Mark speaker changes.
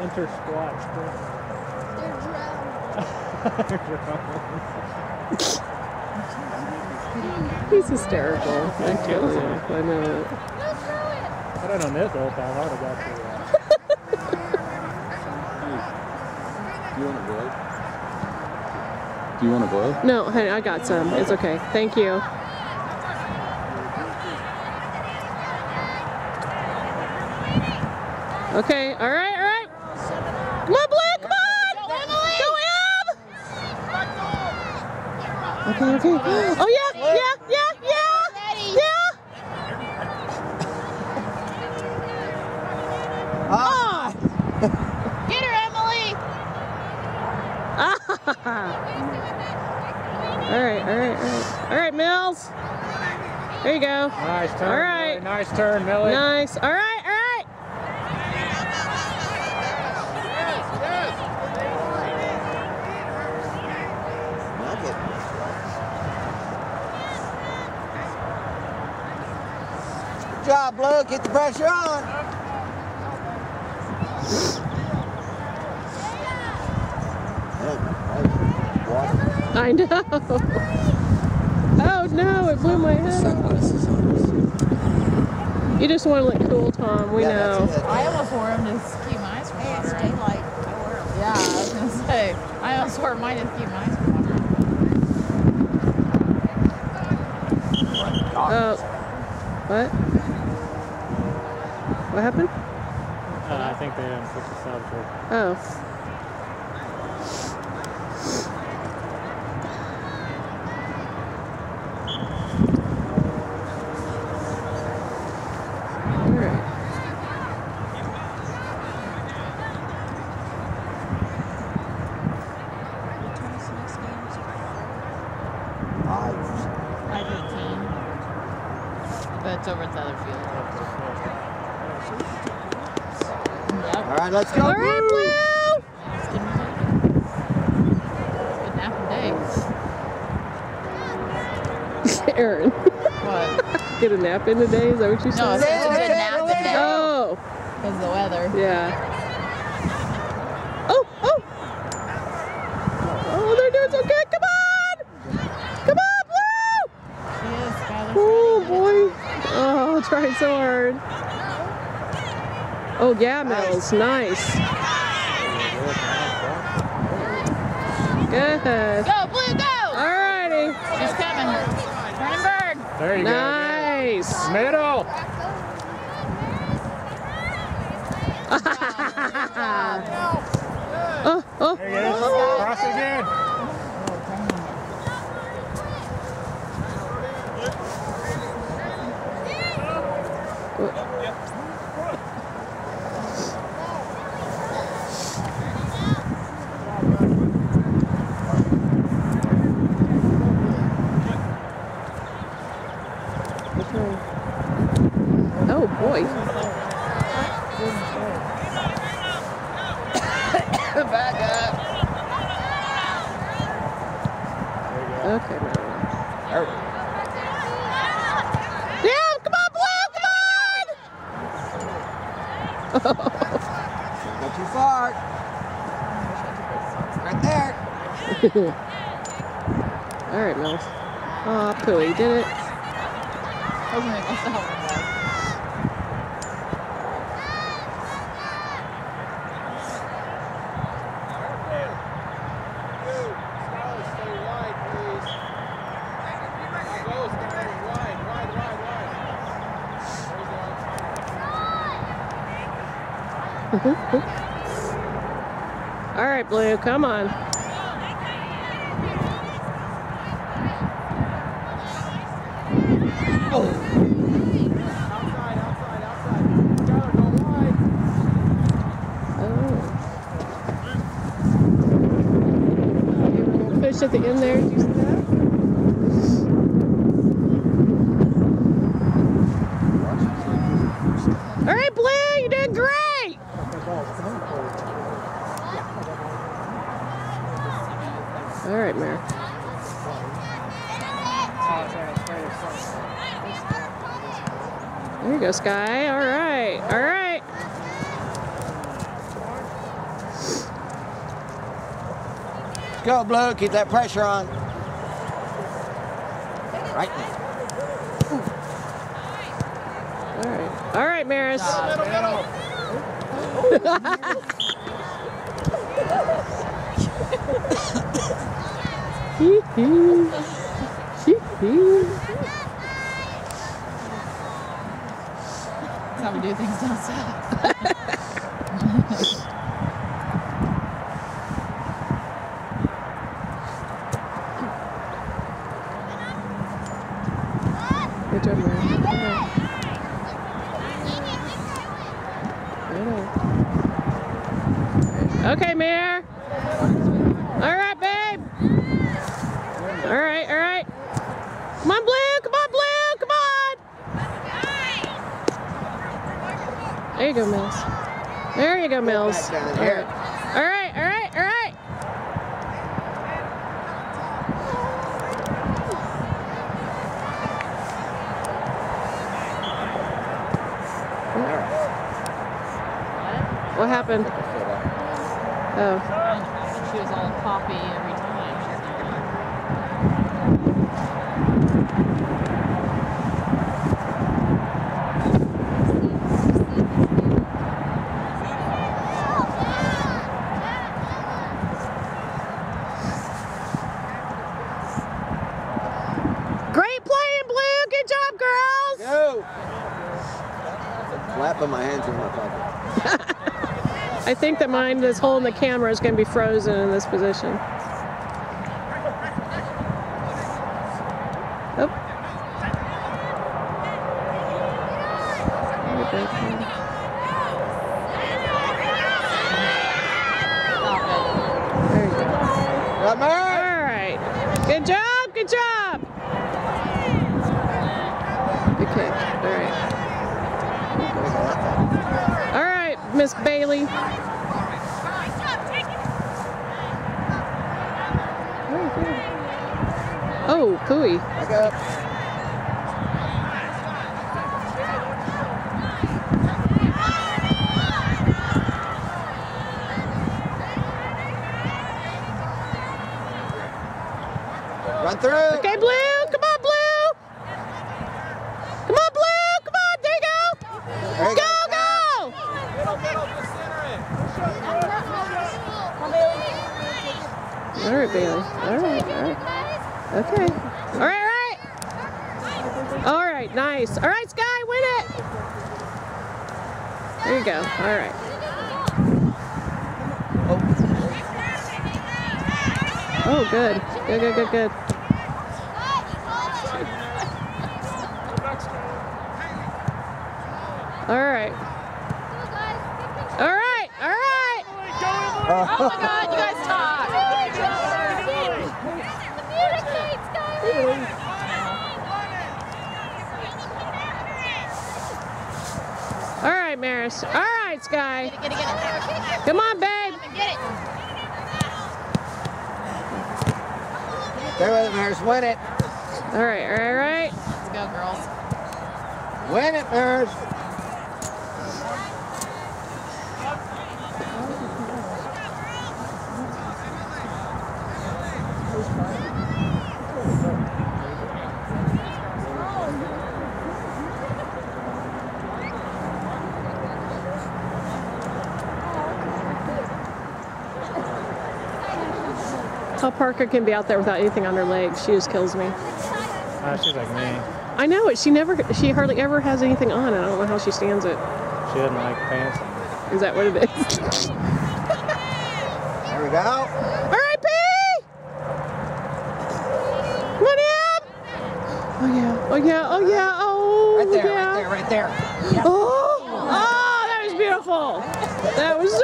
Speaker 1: Enter squad.
Speaker 2: They're drowned.
Speaker 3: He's hysterical. I tell you. I know it.
Speaker 1: Had I known this the whole time, I would have got the. Uh,
Speaker 4: Do you want a boil? Do you want a boil?
Speaker 3: No, honey, I got some. It's okay. Thank you. Okay, all right, all right. Come on, Blue, come on! Go, Em! Okay, okay. Oh, yeah, yeah, yeah, yeah, yeah!
Speaker 2: Ah!
Speaker 5: Get her, Emily!
Speaker 3: all right, all right, all right. All right, Mills. There you go.
Speaker 1: nice turn.
Speaker 3: All right.
Speaker 1: Millie. Nice turn, Millie.
Speaker 3: Nice. All right, all right.
Speaker 2: Good job, Blue. Get the pressure on.
Speaker 3: I know. Oh no, it blew my head. You just want to look cool, Tom. We
Speaker 2: Yeah,
Speaker 3: know.
Speaker 5: I almost wore them to ski my ice cream water. daylight. Yeah, I was gonna say. I almost wore mine to ski my ice cream water.
Speaker 3: Oh. What? What happened?
Speaker 1: Uh, I think they didn't put the subs with.
Speaker 3: Oh. All right.
Speaker 5: I 15. But it's over at the other field. Yep.
Speaker 2: All right, let's go.
Speaker 3: All right, Blue.
Speaker 5: It's good nap day.
Speaker 3: Aaron,
Speaker 5: What?
Speaker 3: get a nap in today? Is that what you said?
Speaker 5: it's, it's a good nap in day
Speaker 3: Oh,
Speaker 5: because the weather.
Speaker 3: yeah. Oh, oh. Oh, they're doing so good. Come on. Come on, Blue.
Speaker 5: She is, Skylar's
Speaker 3: Oh boy. Oh, trying so hard. Oh yeah, Mills. Nice. Good.
Speaker 5: Go, Blue, go!
Speaker 3: Alrighty.
Speaker 5: She's coming. Turning bird.
Speaker 1: There you
Speaker 3: Nice.
Speaker 1: go. Nice. Middle.
Speaker 3: Oh, oh.
Speaker 1: There you go. Cross again.
Speaker 3: Oh boy.
Speaker 2: Back up.
Speaker 3: Okay, Marilyn.
Speaker 2: There we go.
Speaker 3: Yeah, come on, Blue, come on!
Speaker 2: Don't go too far. Right there.
Speaker 3: All right, Mills. Oh, Pooey did it.
Speaker 5: Hoping it goes to help her. Mm-hmm.
Speaker 3: All right, Blue, come on. Oh. Push at the end there. All right, Mayor. There you go, Sky. All right. All right.
Speaker 2: Go, Blue. Keep that pressure on. Right.
Speaker 3: All right. All right, Maris.
Speaker 5: That's how we do things down south.
Speaker 3: Good job, Maris. All right. All right. Okay, Mayor. All right, babe. All right, all right. Come on, Blue. Come on, Blue. Come on. There you go, Mills. There you go, Mills.
Speaker 2: Here.
Speaker 3: All right, all right, all right. What happened? Oh.
Speaker 5: She was all poppy every time.
Speaker 3: Great playing, Blue. Good job, girls.
Speaker 2: Go. Flapping my hands in my pocket.
Speaker 3: I think that mine that's holding the camera is going to be frozen in this position. Oh. There you go.
Speaker 2: Right, Mary?
Speaker 3: All right. Good job. Good job. Good kick. All right. All right, Miss Bailey. Oh, pooey.
Speaker 2: Back up. Run through.
Speaker 3: Okay, Blue. Come on, Blue. Come on, Blue. Come on. There you go.
Speaker 2: There you
Speaker 3: Go,
Speaker 2: go.
Speaker 3: go. All right, Bailey. All right, all right. Okay. All right, all right. All right, nice. All right, Sky, win it. There you go. All right. Oh, good. Good, good, good, good. All right. All right, all right.
Speaker 5: Oh my god, you guys talk.
Speaker 3: All right, Maris. All right, Sky.
Speaker 5: Get it, get it, get it.
Speaker 3: Come on, babe.
Speaker 5: Get it.
Speaker 2: Stay with it, Maris. Win it.
Speaker 3: All right, all right, all right.
Speaker 5: Let's go, girls.
Speaker 2: Win it, Maris.
Speaker 3: How Parker can be out there without anything on her legs. She just kills me.
Speaker 1: Uh, she's like me.
Speaker 3: I know it. She never, she hardly ever has anything on. I don't know how she stands it.
Speaker 1: She doesn't like pants.
Speaker 3: Is that what it is?
Speaker 2: There we go.
Speaker 3: All right, P. Come on in. Oh yeah. Oh yeah. Oh yeah. Oh
Speaker 2: Right there,
Speaker 3: yeah.
Speaker 2: right there, right there.
Speaker 3: Oh. Oh, that was beautiful. That was so.